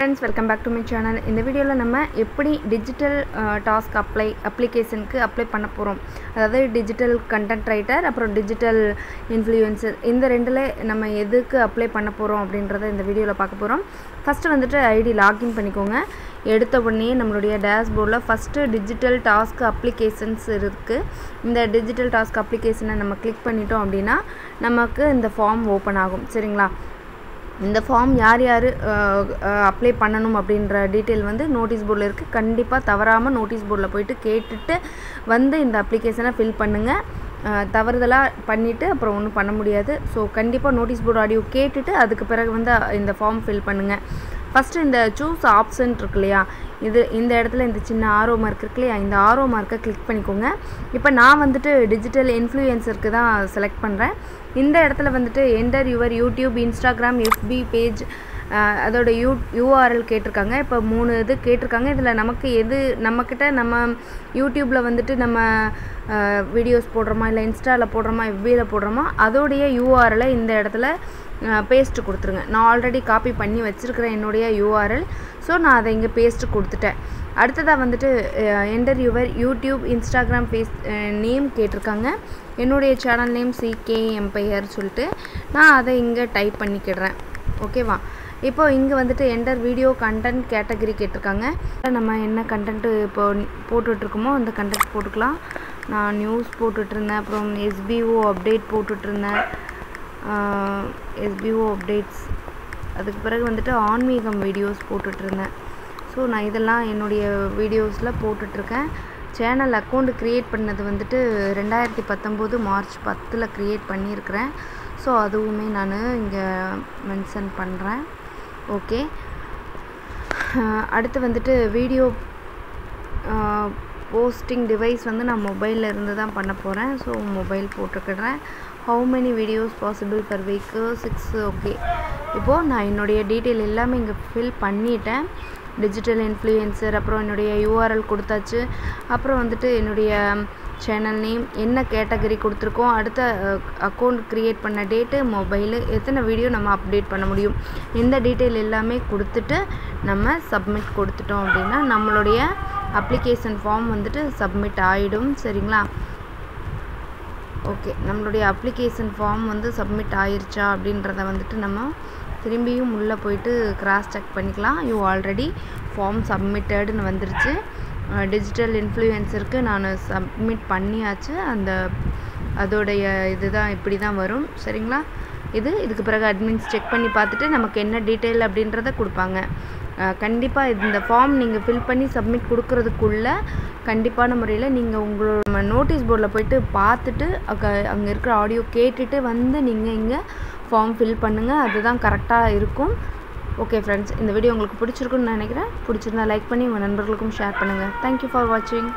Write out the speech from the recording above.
Friends welcome back to my channel இந்த வீடியோவில் நம்ம எப்படி டிஜிட்டல் டாஸ்க் அப்ளை அப்ளிகேஷனுக்கு அப்ளை பண்ண போகிறோம் அதாவது டிஜிட்டல் கண்டென்ட் ரைட்டர் அப்புறம் டிஜிட்டல் இன்ஃப்ளூயன்சர் இந்த ரெண்டில் நம்ம எதுக்கு அப்ளை பண்ண போகிறோம் அப்படின்றத இந்த வீடியோவில் பார்க்க போகிறோம் ஃபஸ்ட்டு வந்துட்டு ஐடி லாகின் பண்ணிக்கோங்க. எடுத்த உடனே நம்மளுடைய டேஷ்போர்டில் ஃபஸ்ட்டு டிஜிட்டல் டாஸ்க் அப்ளிகேஷன்ஸ் இருக்குது இந்த டிஜிட்டல் டாஸ்க் அப்ளிகேஷனை நம்ம கிளிக் பண்ணிட்டோம் அப்படின்னா நமக்கு இந்த ஃபார்ம் ஓப்பன் ஆகும். சரிங்களா? இந்த ஃபார்ம் யார் யார் அப்ளை பண்ணணும் அப்படின்ற டீட்டெயில் வந்து நோட்டீஸ் போர்டில் இருக்குது கண்டிப்பாக தவறாமல் நோட்டீஸ் போர்டில் போயிட்டு கேட்டுட்டு வந்து இந்த அப்ளிகேஷனை ஃபில் பண்ணுங்கள் தவறுதலாக பண்ணிவிட்டு அப்புறம் ஒன்றும் பண்ண முடியாது. ஸோ கண்டிப்பாக நோட்டீஸ் போர்டு ஆடியோ கேட்டுட்டு அதுக்கு பிறகு வந்து இந்த ஃபார்ம் ஃபில் பண்ணுங்கள் ஃபஸ்ட்டு இந்த சூஸ் ஆப்ஷன் இருக்கு இல்லையா? இது இந்த இடத்துல இந்த சின்ன ஆரோ மார்க் இருக்கு இல்லையா? இந்த ஆரோ மார்க்கை கிளிக் பண்ணிக்கோங்க. இப்போ நான் வந்துட்டு டிஜிட்டல் இன்ஃப்ளூயன்சருக்கு தான் செலக்ட் பண்ணுறேன் இந்த இடத்துல வந்துட்டு enter your YouTube Instagram FB page அதோட யூ யூஆர்எல் கேட்டிருக்காங்க. இப்போ மூணு இது கேட்டிருக்காங்க. இதில் நமக்கு எது நம்மக்கிட்ட நம்ம யூடியூப்பில் வந்துட்டு நம்ம வீடியோஸ் போடுறோமா? இல்லை இன்ஸ்டாவில் போடுறோமா? எஃபியில் போடுறோமா? அதோடைய யூஆர்எலை இந்த இடத்துல பேஸ்ட்டு கொடுத்துருங்க. நான் ஆல்ரெடி காப்பி பண்ணி வச்சுருக்கிறேன் என்னுடைய யூஆர்எல் ஸோ நான் அதை இங்கே பேஸ்ட்டு கொடுத்துட்டேன். அடுத்ததாக வந்துட்டு enter your YouTube Instagram face name கேட்டிருக்காங்க. என்னுடைய சேனல் நேம் சிகே எம்பையர் சொல்லிட்டு நான் அதை இங்கே டைப் பண்ணிக்கிடுறேன். ஓகேவா இப்போ இங்கே வந்துட்டு என்டர் வீடியோ கண்டென்ட் கேட்டகரி கேட்டிருக்காங்க. நம்ம என்ன கண்டென்ட்டு இப்போ போட்டுட்ருக்கோமோ அந்த கண்டென்ட் போட்டுக்கலாம். நான் நியூஸ் போட்டுட்ருந்தேன் அப்புறம் எஸ்பிஓ அப்டேட் போட்டுட்ருந்தேன். எஸ்பிஓ அப்டேட்ஸ் அதுக்கு பிறகு வந்துட்டு ஆன்மீகம் வீடியோஸ் போட்டுட்ருந்தேன். ஸோ நான் இதெல்லாம் என்னுடைய வீடியோஸில் போட்டுட்ருக்கேன். சேனல் அக்கௌண்ட் க்ரியேட் பண்ணது வந்துட்டு ரெண்டாயிரத்தி பத்தொம்போது மார்ச் பத்தில் க்ரியேட் பண்ணியிருக்கிறேன். ஸோ அதுவுமே நான் இங்கே மென்ஷன் பண்ணுறேன் ஓகே அடுத்து வந்துட்டு வீடியோ போஸ்டிங் டிவைஸ் வந்து நான் மொபைலில் இருந்து தான் பண்ண போகிறேன் so mobile போட்டுக்கிடுறேன். How many videos possible per week six okay இப்போது நான் என்னுடைய டீட்டெயில் எல்லாமே இங்கே ஃபில் பண்ணிட்டேன். டிஜிட்டல் இன்ஃப்ளூயன்சர் அப்புறம் என்னுடைய யூஆர்எல் கொடுத்தாச்சு. அப்புறம் வந்துட்டு என்னுடைய சேனல் நேம் என்ன கேட்டகரி கொடுத்துருக்கோம் அடுத்த அக்கௌண்ட் க்ரியேட் பண்ண டேட்டு மொபைலு எத்தனை வீடியோ நம்ம அப்டேட் பண்ண முடியும். இந்த டீட்டெயில் எல்லாமே கொடுத்துட்டு நம்ம சப்மிட் கொடுத்துட்டோம் அப்படின்னா நம்மளுடைய அப்ளிகேஷன் ஃபார்ம் வந்துட்டு சப்மிட் ஆகிடும் சரிங்களா? ஓகே நம்மளுடைய அப்ளிகேஷன் ஃபார்ம் வந்து சப்மிட் ஆயிருச்சா அப்படின்றத வந்துட்டு நம்ம திரும்பியும் உள்ளே போயிட்டு கிராஸ் செக் பண்ணிக்கலாம். யூ ஆல்ரெடி ஃபார்ம் சப்மிட்டடுன்னு வந்துருச்சு. டிஜிட்டல் இன்ஃப்ளூயன்ஸருக்கு நான் சப்மிட் பண்ணியாச்சு. அந்த அதோடைய இது தான் இப்படி தான் வரும். சரிங்களா? இது இதுக்கு பிறகு அட்மின்ஸ் செக் பண்ணி பார்த்துட்டு நமக்கு என்ன டீட்டெயில் அப்படின்றத கொடுப்பாங்க. கண்டிப்பாக இந்த ஃபார்ம் நீங்கள் ஃபில் பண்ணி சப்மிட் கொடுக்கறதுக்குள்ளே கண்டிப்பான முறையில் நீங்கள் உங்களோட நோட்டீஸ் போர்டில் போயிட்டு பார்த்துட்டு அங்கே அங்கே இருக்கிற ஆடியோ கேட்டுட்டு வந்து நீங்கள் இங்கே ஃபார்ம் ஃபில் பண்ணுங்கள் அதுதான் கரெக்டாக இருக்கும். ஓகே ஃப்ரெண்ட்ஸ் இந்த வீடியோ உங்களுக்கு பிடிச்சிருக்குன்னு நினைக்கிறேன். பிடிச்சிருந்தா லைக் பண்ணி உங்கள் நண்பர்களுக்கும் ஷேர் பண்ணுங்கள் தேங்க்யூ ஃபார் வாட்சிங்